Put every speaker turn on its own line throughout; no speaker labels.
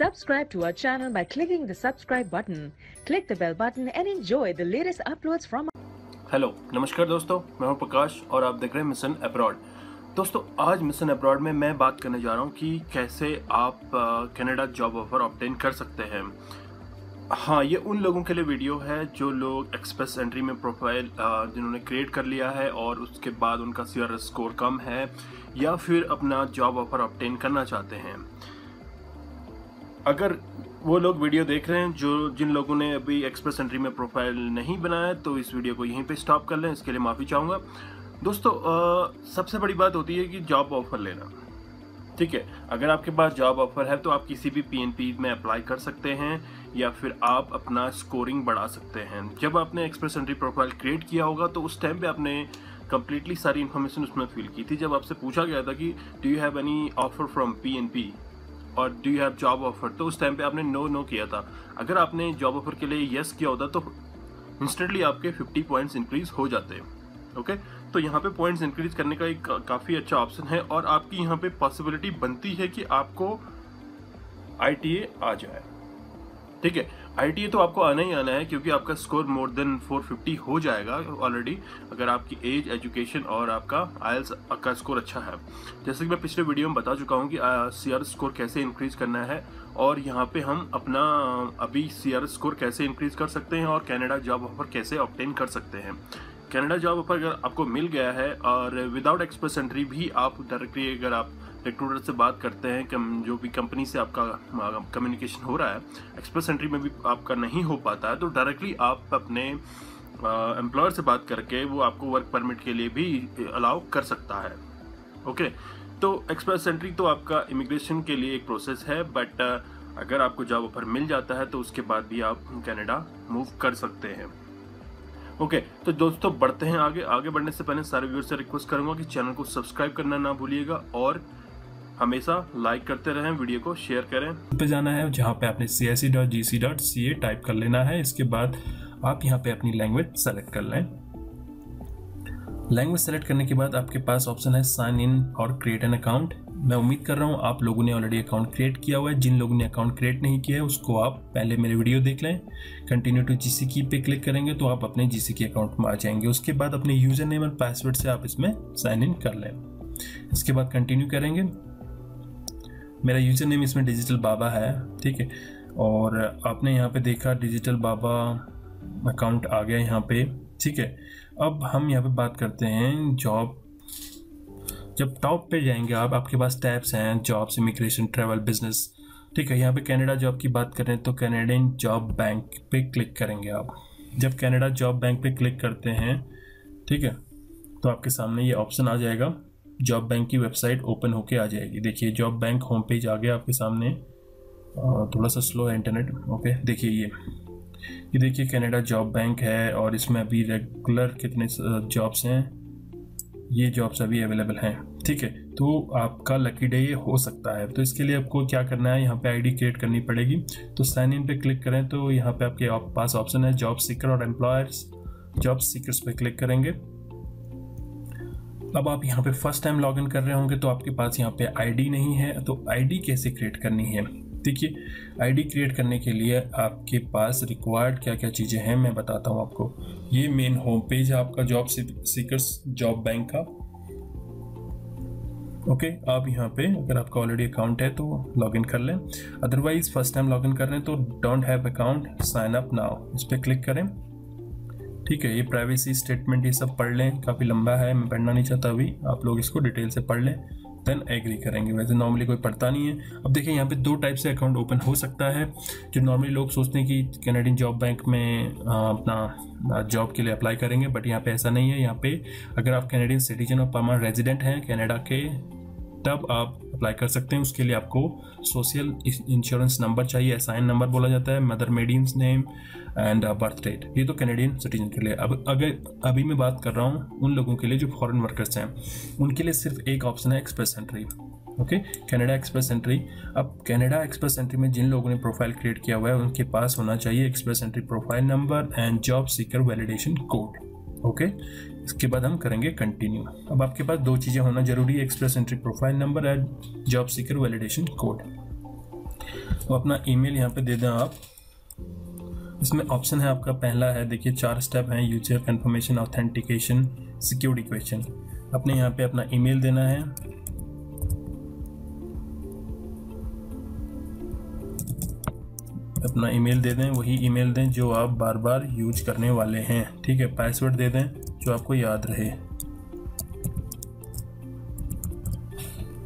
Subscribe to our channel by clicking the subscribe button. Click the bell button and enjoy the latest uploads from
hello नमस्कार दोस्तों, मैं हूँ प्रकाश और आप देख रहे हैं मिशन अब्रॉड दोस्तों, आज मिशन अब्रॉड में मैं बात करने जा रहा हूँ कि कैसे आप कनाडा जॉब ऑफ़र ऑप्टेन कर सकते हैं। हाँ ये उन लोगों के लिए वीडियो है जो लोग एक्सप्रेस एंट्री में प्रोफ़ाइल जिन्होंने क्रिएट कर लिया है और उसके बाद उनका सी स्कोर कम है या फिर अपना जॉब ऑफ़र ऑप्टेन करना चाहते हैं। अगर वो लोग वीडियो देख रहे हैं जो जिन लोगों ने अभी एक्सप्रेस एंट्री में प्रोफ़ाइल नहीं बनाया तो इस वीडियो को यहीं पे स्टॉप कर लें। इसके लिए माफ़ी चाहूँगा। दोस्तों आ, सबसे बड़ी बात होती है कि जॉब ऑफ़र लेना। ठीक है? अगर आपके पास जॉब ऑफ़र है तो आप किसी भी पीएनपी में अप्लाई कर सकते हैं या फिर आप अपना स्कोरिंग बढ़ा सकते हैं। जब आपने एक्सप्रेस एंट्री प्रोफ़ाइल क्रिएट किया होगा तो उस टाइम पे आपने कम्प्लीटली सारी इन्फॉर्मेशन उसमें फिल की थी। जब आपसे पूछा गया था कि do you have any offer from PNP और do you have job offer तो उस टाइम पे आपने नो नो किया था। अगर आपने जॉब ऑफ़र के लिए येस किया होता तो इंस्टेंटली आपके 50 पॉइंट्स इंक्रीज हो जाते। हैं ओके तो यहाँ पे पॉइंट्स इंक्रीज करने का एक काफ़ी अच्छा ऑप्शन है और आपकी यहाँ पे पॉसिबिलिटी बनती है कि आपको आई आ जाए। ठीक है? आई तो आपको आना ही आना है, क्योंकि आपका स्कोर मोर देन 450 हो जाएगा ऑलरेडी अगर आपकी एज एजुकेशन और आपका आयल्स का स्कोर अच्छा है। जैसे कि मैं पिछले वीडियो में बता चुका हूँ कि सी आर स्कोर कैसे इंक्रीज करना है, और यहाँ पे हम अपना, अभी सी आर स्कोर कैसे इंक्रीज कर सकते हैं, और कैनेडा जॉब ऑफ़र कैसे ऑप्टेन कर सकते हैं। कैनेडा जॉब ऑफ़र अगर आपको मिल गया है और विदाउट एक्सप्रेस एंट्री भी आप डायरेक्टली अगर आप रिक्रूटर से बात करते हैं कम जो भी कंपनी से आपका कम्युनिकेशन हो रहा है एक्सप्रेस एंट्री में भी आपका नहीं हो पाता है तो डायरेक्टली आप अपने एम्प्लॉयर से बात करके वो आपको वर्क परमिट के लिए भी अलाउ कर सकता है। ओके तो एक्सप्रेस एंट्री तो आपका इमिग्रेशन के लिए एक प्रोसेस है बट अगर आपको जॉब ऑफ़र मिल जाता है तो उसके बाद भी आप कनाडा मूव कर सकते हैं। ओके okay, तो दोस्तों बढ़ते हैं आगे। आगे बढ़ने से पहले सारे व्यूअर से रिक्वेस्ट करूँगा कि चैनल को सब्सक्राइब करना ना भूलिएगा और हमेशा लाइक करते रहें वीडियो को शेयर करें।
पे जाना है जहाँ पे आपने C S C dot G C dot C A type कर लेना है। इसके बाद आप यहाँ पे अपनी लैंग्वेज सेलेक्ट कर लें। लैंग्वेज सेलेक्ट करने के बाद आपके पास ऑप्शन है साइन इन और क्रिएट एन अकाउंट मैं उम्मीद कर रहा हूँ आप लोगों ने ऑलरेडी अकाउंट क्रिएट किया हुआ है। जिन लोगों ने अकाउंट क्रिएट नहीं किया है, उसको आप पहले मेरे वीडियो देख लें। कंटिन्यू टू जी की पे क्लिक करेंगे तो आप अपने जी की अकाउंट में आ जाएँगे। उसके बाद अपने यूज़र नेम और पासवर्ड से आप इसमें साइन इन कर लें। इसके बाद कंटिन्यू करेंगे। मेरा यूज़र नेम इसमें डिजिटल बाबा है, ठीक है? और आपने यहाँ पे देखा डिजिटल बाबा अकाउंट आ गया यहाँ पे, ठीक है? अब हम यहाँ पे बात करते हैं जॉब जब टॉप पे जाएँगे आप आपके पास टैब्स हैं जॉब्स इमिग्रेशन ट्रैवल बिज़नेस ठीक है, यहाँ पे कनाडा जॉब की बात करें तो कैनेडियन जॉब बैंक पे क्लिक करेंगे आप। जब कनाडा जॉब बैंक पे क्लिक करते हैं, ठीक है तो आपके सामने ये ऑप्शन आ जाएगा। जॉब बैंक की वेबसाइट ओपन होके आ जाएगी। देखिए जॉब बैंक होम पेज आ गया आपके सामने। थोड़ा सा स्लो है इंटरनेट ओके देखिए ये। ये देखिए कनाडा जॉब बैंक है और इसमें अभी रेगुलर कितने जॉब्स हैं? ये जॉब्स अभी अवेलेबल हैं। ठीक है तो आपका लकी डे ये हो सकता है। तो इसके लिए आपको क्या करना है, यहाँ पे आईडी क्रिएट करनी पड़ेगी। तो साइन इन पे क्लिक करें तो यहाँ पे आपके पास ऑप्शन है जॉब सीकर और एम्प्लॉयर्स जॉब सीकर्स पे क्लिक करेंगे। अब आप यहाँ पे फ़र्स्ट टाइम लॉगिन कर रहे होंगे तो आपके पास यहाँ पे आईडी नहीं है। तो आईडी कैसे क्रिएट करनी है? देखिए आईडी क्रिएट करने के लिए आपके पास रिक्वायर्ड क्या क्या चीज़ें हैं मैं बताता हूँ आपको। ये मेन होम पेज है आपका जॉब सीकर्स जॉब बैंक का। ओके okay, आप यहाँ पे अगर आपका ऑलरेडी अकाउंट है तो लॉगिन कर लें। अदरवाइज़ फ़र्स्ट टाइम लॉगिन कर रहे हैं तो don't have account sign up now इस पर क्लिक करें। ठीक है ये प्राइवेसी स्टेटमेंट ये सब पढ़ लें। काफ़ी लंबा है मैं पढ़ना नहीं चाहता अभी। आप लोग इसको डिटेल से पढ़ लें। देन एग्री करेंगे। वैसे नॉर्मली कोई पढ़ता नहीं है। अब देखिए, यहाँ पे दो टाइप से अकाउंट ओपन हो सकता है, जो नॉर्मली लोग सोचते हैं कि कैनेडियन जॉब बैंक में अपना जॉब के लिए अप्लाई करेंगे बट यहाँ पे ऐसा नहीं है। यहाँ पे अगर आप कैनेडियन सिटीजन और परमानेंट रेजिडेंट हैं कैनेडा के, तब आप अप्लाई कर सकते हैं। उसके लिए आपको सोशल इंश्योरेंस नंबर चाहिए। एसाइन नंबर बोला जाता है mother maiden's name and birth date ये तो कैनेडियन सिटीजन के लिए। अब, अगर, अभी मैं बात कर रहा हूँ उन लोगों के लिए जो फॉरेन वर्कर्स हैं। उनके लिए सिर्फ़ एक ऑप्शन है express entry okay Canada express entry अब कैनेडा एक्सप्रेस एंट्री में जिन लोगों ने प्रोफ़ाइल क्रिएट किया हुआ है, उनके पास होना चाहिए express entry profile number and job seeker validation code okay इसके बाद हम करेंगे कंटिन्यू अब आपके पास दो चीज़ें होना ज़रूरी है। Express entry profile number and job seeker validation code तो अपना ईमेल यहाँ पे दे दें आप। इसमें ऑप्शन है आपका, पहला है, देखिए, चार स्टेप हैं user confirmation authentication security question अपने यहाँ पे अपना ईमेल देना है। अपना ईमेल दे दें, वही ईमेल दें जो आप बार बार यूज़ करने वाले हैं। ठीक है पासवर्ड दे दें जो आपको याद रहे।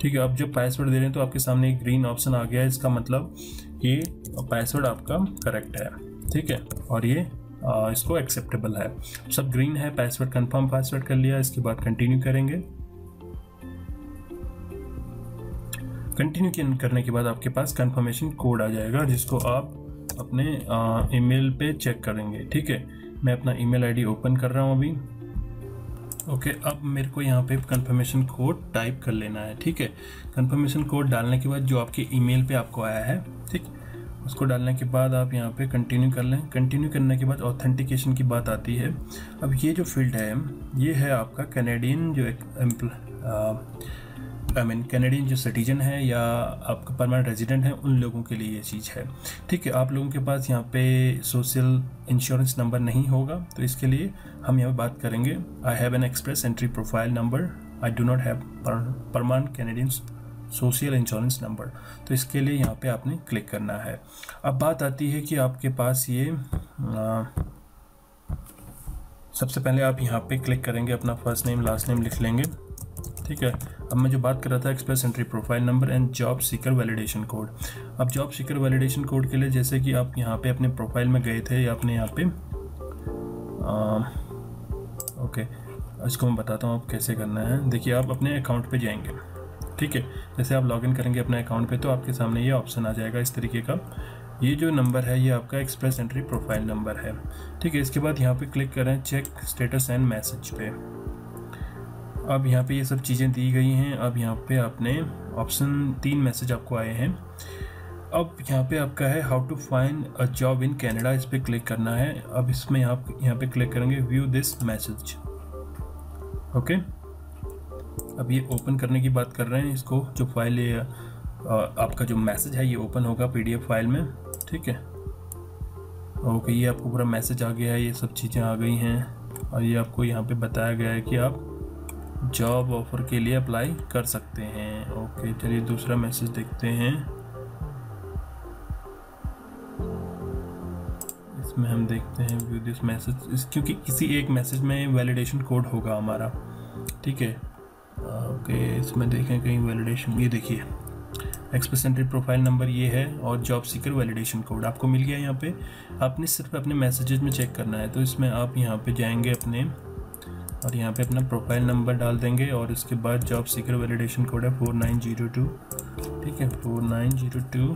ठीक है, आप जब पासवर्ड दे रहे हैं तो आपके सामने एक ग्रीन ऑप्शन आ गया है, इसका मतलब ये पासवर्ड आपका करेक्ट है। ठीक है? और ये आ, इसको एक्सेप्टेबल है। सब ग्रीन है पासवर्ड कंफर्म पासवर्ड कर लिया इसके बाद कंटिन्यू करेंगे। कंटिन्यू करने के बाद आपके पास कंफर्मेशन कोड आ जाएगा जिसको आप अपने ईमेल पे चेक करेंगे। ठीक है? मैं अपना ईमेल आईडी ओपन कर रहा हूँ अभी। ओके okay, अब मेरे को यहाँ पे कंफर्मेशन कोड टाइप कर लेना है। ठीक है? कंफर्मेशन कोड डालने के बाद जो आपके ईमेल पे आपको आया है ठीक? उसको डालने के बाद आप यहाँ पे कंटिन्यू कर लें। कंटिन्यू करने के बाद ऑथेंटिकेशन की बात आती है। अब ये जो फ़ील्ड है, ये है आपका कैनेडियन जो एक आई मीन कैनेडियन जो सिटीजन है या आपका परमानेंट रेजिडेंट है, उन लोगों के लिए ये चीज़ है। ठीक है, आप लोगों के पास यहाँ पे सोशल इंश्योरेंस नंबर नहीं होगा तो इसके लिए हम यहाँ पे बात करेंगे। I have an express entry profile number I do not have permanent Canadian social insurance number. तो इसके लिए यहाँ पे आपने क्लिक करना है। अब बात आती है कि आपके पास ये आ, सबसे पहले आप यहाँ पे क्लिक करेंगे अपना फ़र्स्ट नेम लास्ट नेम लिख लेंगे। ठीक है? अब मैं जो बात कर रहा था express entry profile number and job seeker validation code अब जॉब सीकर वैलिडेशन कोड के लिए जैसे कि आप यहाँ पे अपने प्रोफ़ाइल में गए थे या अपने यहाँ पे आ, ओके इसको मैं बताता हूँ आप कैसे करना है। देखिए आप अपने अकाउंट पे जाएँगे। ठीक है, जैसे आप लॉगिन करेंगे अपने अकाउंट पे तो आपके सामने ये ऑप्शन आ जाएगा इस तरीके का। ये जो नंबर है, ये आपका एक्सप्रेस एंट्री प्रोफ़ाइल नंबर है। ठीक है, इसके बाद यहाँ पे क्लिक करें चेक स्टेटस एंड मैसेज पे। अब यहाँ पे ये सब चीज़ें दी गई हैं। अब यहाँ पे आपने ऑप्शन तीन मैसेज आपको आए हैं। अब यहाँ पे आपका है how to find a job in Canada इस पर क्लिक करना है। अब इसमें आप यहाँ पे क्लिक करेंगे व्यू दिस मैसेज ओके अब ये ओपन करने की बात कर रहे हैं, इसको जो फ़ाइल ये आपका जो मैसेज है, ये ओपन होगा पीडीएफ फ़ाइल में, ठीक है? ओके ये आपको पूरा मैसेज आ गया है, ये सब चीज़ें आ गई हैं। और ये आपको यहाँ पे बताया गया है कि आप जॉब ऑफ़र के लिए अप्लाई कर सकते हैं। ओके चलिए दूसरा मैसेज देखते हैं। इसमें हम देखते हैं व्यू दिस मैसेज क्योंकि किसी एक मैसेज में वैलिडेशन कोड होगा हमारा, ठीक है? ओके, इसमें देखें कहीं वैलिडेशन ये देखिए। एक्सप्रेस एंट्री प्रोफ़ाइल नंबर ये है और जॉब सीकर वैलिडेशन कोड आपको मिल गया यहाँ पे। आपने सिर्फ़ अपने मैसेजेस में चेक करना है तो इसमें आप यहाँ पे जाएँगे अपने और यहाँ पे अपना प्रोफ़ाइल नंबर डाल देंगे और इसके बाद जॉब सीकर वैलिडेशन कोड है फोर नाइन ज़ीरो टू ठीक है? फोर नाइन ज़ीरो टू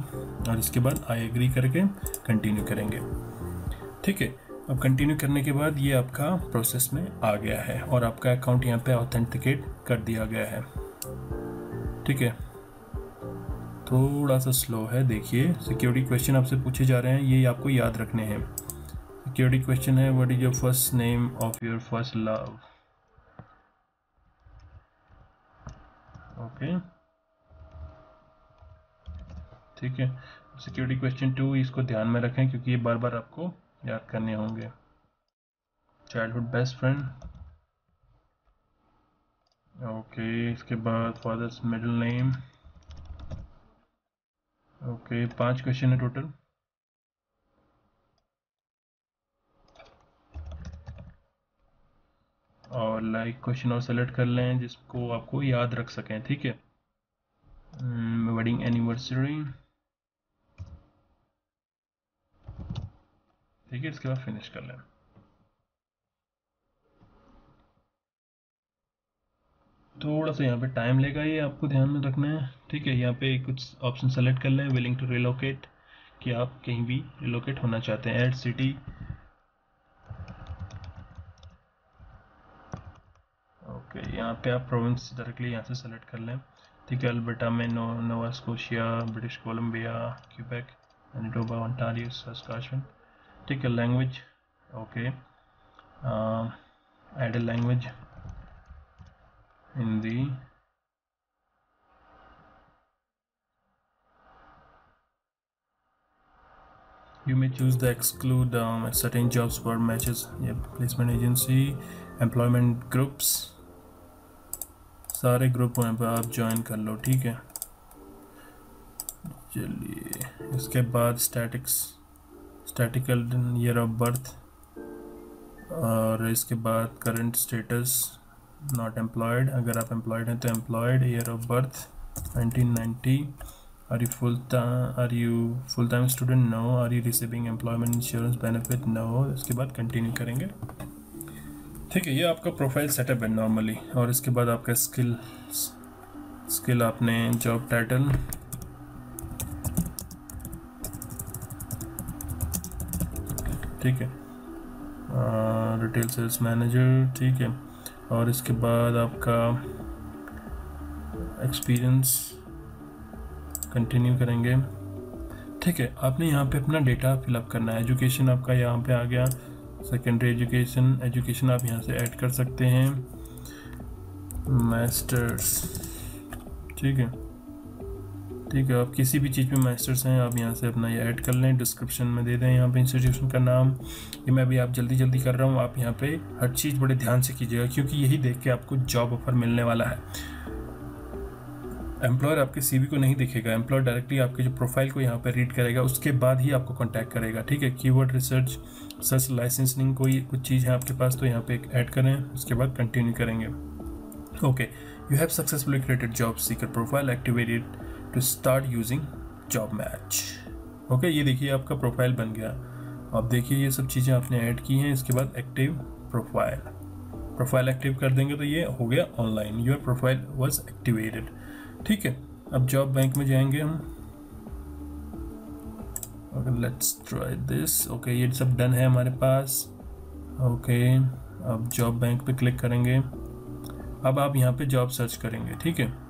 और इसके बाद आई एग्री करके कंटिन्यू करेंगे, ठीक है? अब कंटिन्यू करने के बाद ये आपका प्रोसेस में आ गया है और आपका अकाउंट यहाँ पे ऑथेंटिकेट कर दिया गया है। ठीक है? थोड़ा सा स्लो है, देखिए। सिक्योरिटी क्वेश्चन आपसे पूछे जा रहे हैं, ये आपको याद रखने हैं। सिक्योरिटी क्वेश्चन है what is your first name of your first love okay ठीक है। सिक्योरिटी क्वेश्चन टू इसको ध्यान में रखें, क्योंकि ये बार बार आपको याद करने होंगे। चाइल्डहुड बेस्ट फ्रेंड ओके इसके बाद फादर्स मिडिल नेम ओके पाँच क्वेश्चन है टोटल और लाइक क्वेश्चन और सेलेक्ट कर लें जिसको आपको याद रख सकें, ठीक है? वेडिंग एनिवर्सरी ठीक है इसके बाद फिनिश कर लें थोड़ा सा यहाँ पे टाइम लेगा ये आपको ध्यान में रखना है। ठीक है, यहाँ पे कुछ ऑप्शन सेलेक्ट कर लें विलिंग टू रिलोकेट कि आप कहीं भी रिलोकेट होना चाहते हैं एड सिटी ओके यहाँ पे आप प्रोविंस डायरेक्टली यहाँ से सेलेक्ट कर लें। ठीक है अल्बर्टा में no Nova Scotia British Columbia Quebec Manitoba Ontario Saskatchewan ठीक है language okay add language Hindi you may choose the exclude um, certain jobs for matches yeah, placement agency employment groups सारे group वहाँ पर आप join कर लो ठीक है चलिए इसके बाद statics statical year of birth और इसके बाद करंट स्टेटस नॉट एम्प्लॉयड अगर आप एम्प्लॉयड हैं तो employed year of birth 1990 are you full are you full time student no are you receiving employment insurance benefit no इसके बाद कंटिन्यू करेंगे। ठीक है, ये आपका प्रोफ़ाइल सेटअप है नॉर्मली और इसके बाद आपका स्किल स्किल आपने जॉब टाइटल ठीक है। रिटेल सेल्स मैनेजर ठीक है। और इसके बाद आपका एक्सपीरियंस कंटिन्यू करेंगे। ठीक है, आपने यहाँ पे अपना डेटा फिलअप करना है। एजुकेशन आपका यहाँ पे आ गया। सेकेंडरी एजुकेशन एजुकेशन आप यहाँ से ऐड कर सकते हैं। मास्टर्स ठीक है। ठीक है, आप किसी भी चीज़ में मास्टर्स हैं, आप यहाँ से अपना ये ऐड कर लें डिस्क्रिप्शन में दे दें, यहाँ पे इंस्टीट्यूशन का नाम। ये मैं अभी आप जल्दी जल्दी कर रहा हूँ, आप यहाँ पे हर चीज़ बड़े ध्यान से कीजिएगा, क्योंकि यही देख के आपको जॉब ऑफ़र मिलने वाला है। एम्प्लॉयर आपके सीवी को नहीं देखेगा एम्प्लॉयर डायरेक्टली आपके जो प्रोफ़ाइल को यहाँ पर रीड करेगा, उसके बाद ही आपको कॉन्टैक्ट करेगा, ठीक है? कीवर्ड रिसर्च सर्च लाइसेंसिंग कोई कुछ चीज़ है आपके पास तो यहाँ पे ऐड करें, उसके बाद कंटिन्यू करेंगे। Okay you have successfully created job seeker profile activated to start using job match okay ये देखिए आपका प्रोफ़ाइल बन गया। अब देखिए ये सब चीज़ें आपने ऐड की हैं इसके बाद एक्टिव प्रोफ़ाइल प्रोफ़ाइल एक्टिव कर देंगे तो ये हो गया online your profile was activated ठीक है अब जॉब बैंक में जाएँगे हम। Okay let's try this okay ये सब डन है हमारे पास। ओके okay, अब जॉब बैंक पे क्लिक करेंगे। अब आप यहाँ पे जॉब सर्च करेंगे ठीक है?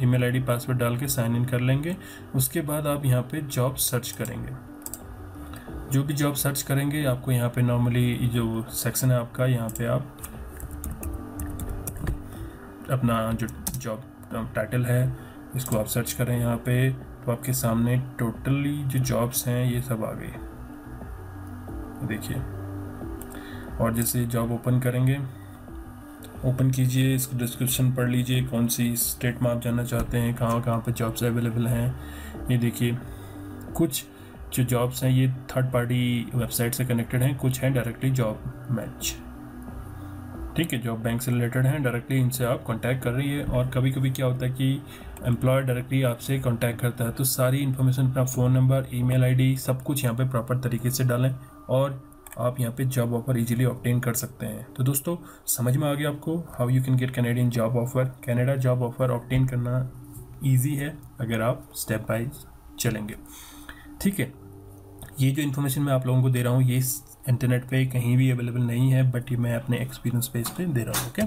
ईमेल आईडी, पासवर्ड डाल के साइन इन कर लेंगे। उसके बाद आप यहाँ पे जॉब सर्च करेंगे। जो भी जॉब सर्च करेंगे, आपको यहाँ पे नॉर्मली जो सेक्शन है आपका, यहाँ पे आप अपना जो जॉब टाइटल है, इसको आप सर्च करें यहाँ पे तो आपके सामने टोटली जो जॉब्स हैं, ये सब आ गई देखिए। और जैसे जॉब ओपन करेंगे ओपन कीजिए, इसको डिस्क्रिप्शन पढ़ लीजिए, कौन सी स्टेट में आप जाना चाहते हैं, कहाँ कहाँ पर जॉब्स अवेलेबल हैं। ये देखिए, कुछ जो जॉब्स हैं, ये थर्ड पार्टी वेबसाइट से कनेक्टेड हैं, कुछ हैं डायरेक्टली जॉब मैच ठीक है जॉब बैंक से रिलेटेड हैं डायरेक्टली इनसे आप कांटेक्ट कर रही है और कभी कभी क्या होता है कि एम्प्लॉयर डायरेक्टली आपसे कांटेक्ट करता है तो सारी इन्फॉर्मेशन अपना फ़ोन नंबर ईमेल आईडी सब कुछ यहाँ पे प्रॉपर तरीके से डालें और आप यहाँ पे जॉब ऑफ़र इजीली ऑप्टेन कर सकते हैं। तो दोस्तों, समझ में आ गया आपको how you can get Canadian job offer Canada job offer obtain करना ईजी है अगर आप स्टेप बाई चलेंगे। ठीक है, ये जो इन्फॉर्मेशन मैं आप लोगों को दे रहा हूँ, ये इंटरनेट पे कहीं भी अवेलेबल नहीं है बट ये मैं अपने एक्सपीरियंस पे इस पर दे रहा हूँ ओके